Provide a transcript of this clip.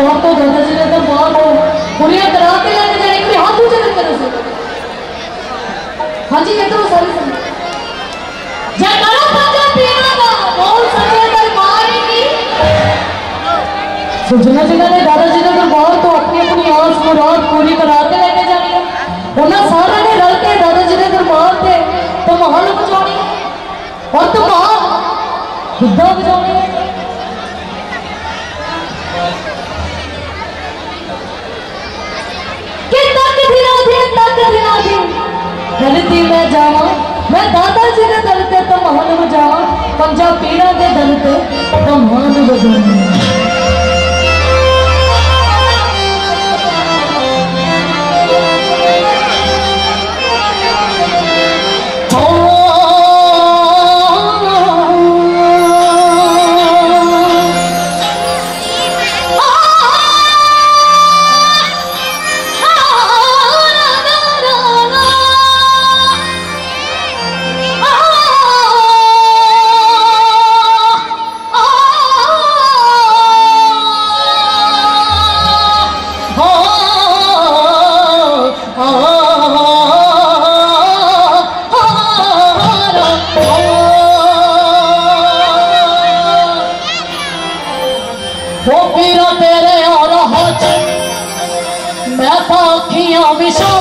बहुत तो धोते से तो बहुत हो बुरी तरह के लग जाए कि हाथ ऊँचे कर तरह से हाँ जी ये तो सारी समझ जय करो पाजा पीना का बोल सके दरबार की तो जिन्हें जिन्हें दादाजी ने दरबार तो अपनी अपनी आस मुराद पूरी करा के लेके जानी उन्हें सारे ने रल के दादाजी ने दरबार थे तो माहौल बचानी और तो माँ खुदा बचानी ਗਲਤੀ ਮੈਂ ਜਾਵਾਂ ਮੈਂ ਦਾਦਾ ਜੀ ਦੇ ਦਰ ਤੇ ਧਮਾਲ ਵਜਾਵਾਂ ਪੰਜਾਂ ਪੀਰਾਂ ਦੇ ਦਰ ਤੇ ਧਮਾਲ ਵਜਾਵਾਂ वो पीरा तेरे और हो मैं तो अखियाँ तारी